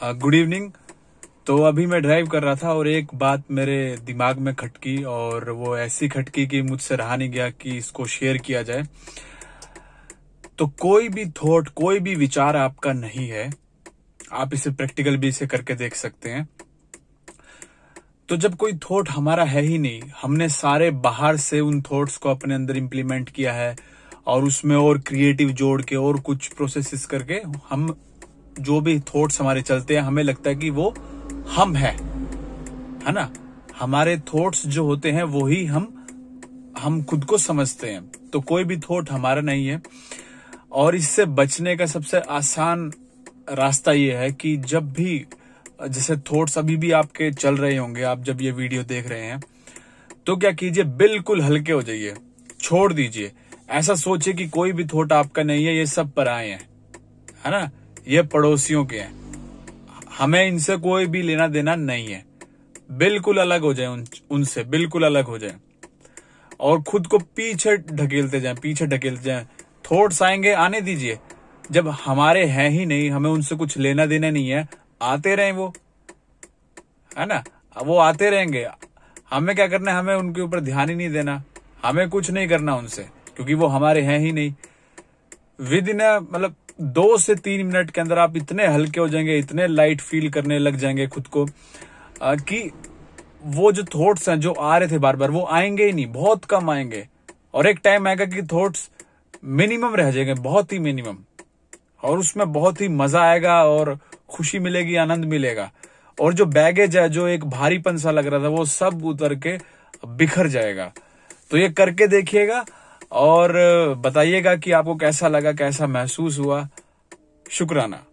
Good evening तो अभी मैं ड्राइव कर रहा था और एक बात मेरे दिमाग में खटकी और वो ऐसी खटकी कि मुझसे रहा नहीं गया कि इसको शेयर किया जाए। तो कोई भी थॉट कोई भी विचार आपका नहीं है, आप इसे प्रैक्टिकल भी इसे करके देख सकते हैं। तो जब कोई थॉट हमारा है ही नहीं, हमने सारे बाहर से उन थॉट्स को अपने अंदर इम्प्लीमेंट किया है और उसमें और क्रिएटिव जोड़ के और कुछ प्रोसेसेस करके हम जो भी थॉट्स हमारे चलते हैं, हमें लगता है कि वो हम है है ना? हमारे थॉट्स जो होते हैं, वो ही हम हम खुद को समझते हैं। तो कोई भी थॉट हमारा नहीं है। और इससे बचने का सबसे आसान रास्ता ये है कि जब भी, जैसे थॉट्स अभी भी आपके चल रहे होंगे, आप जब ये वीडियो देख रहे हैं तो क्या कीजिए, बिल्कुल हल्के हो जाइए। छोड़ दीजिए। ऐसा सोचिए कि कोई भी थॉट आपका नहीं है, ये सब पर आए हैं, है ना? ये पड़ोसियों के हैं। हमें इनसे कोई भी लेना देना नहीं है। बिल्कुल अलग हो जाए उन, उनसे बिल्कुल अलग हो जाए। और खुद को पीछे ढकेलते जाए पीछे ढकेलते जाए। थॉट्स आएँगे आने दीजिए। जब हमारे हैं ही नहीं हमें उनसे कुछ लेना देना नहीं है आते रहे वो। है ना? वो आते रहेंगे। हमें क्या करना है? हमें उनके ऊपर ध्यान ही नहीं देना। हमें कुछ नहीं करना उनसे क्योंकि वो हमारे हैं ही नहीं। विद इन मतलब दो से तीन मिनट के अंदर आप इतने हल्के हो जाएँगे, इतने लाइट फील करने लग जाएँगे खुद को कि वो जो थॉट्स हैं, जो आ रहे थे बार बार वो आएँगे ही नहीं, बहुत कम आएँगे। और एक टाइम आएगा कि थॉट्स मिनिमम रह जाएँगे, बहुत ही मिनिमम और उसमें बहुत ही मज़ा आएगा और खुशी मिलेगी, आनंद मिलेगा। और जो बैगेज है, जो एक भारीपन सा लग रहा था, वो सब उतर के बिखर जाएगा। तो ये करके देखिएगा और बताइएगा कि आपको कैसा लगा कैसा महसूस हुआ। शुक्राना।